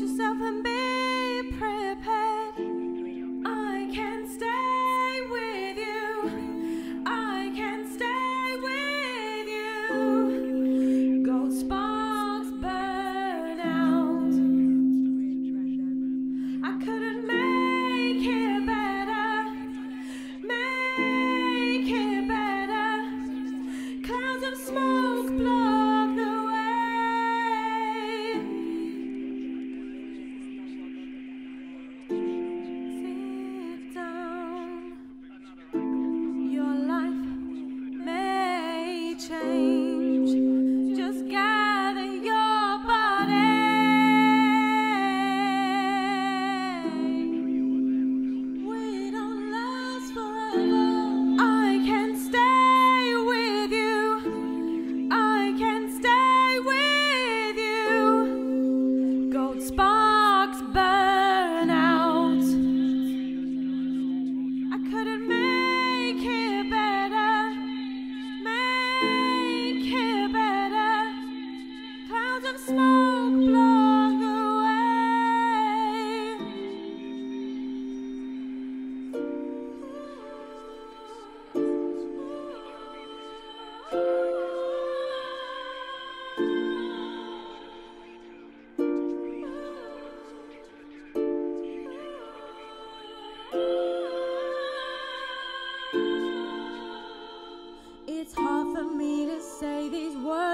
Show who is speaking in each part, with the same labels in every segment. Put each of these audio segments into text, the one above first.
Speaker 1: yourself and be Spot.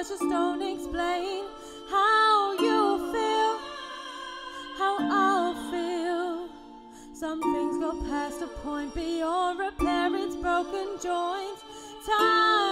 Speaker 1: just don't explain how you feel, how I feel. Some things go past a point beyond repair, it's broken joints. Time